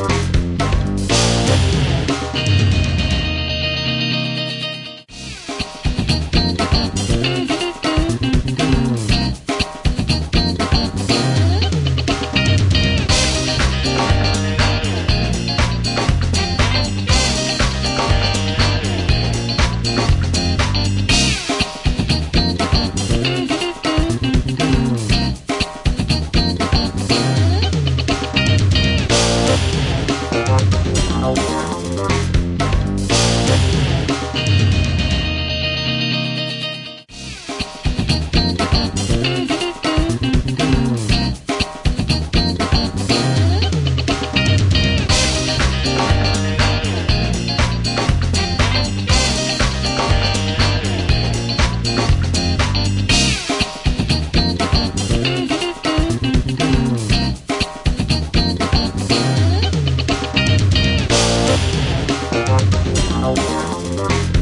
Bye. Oh. Música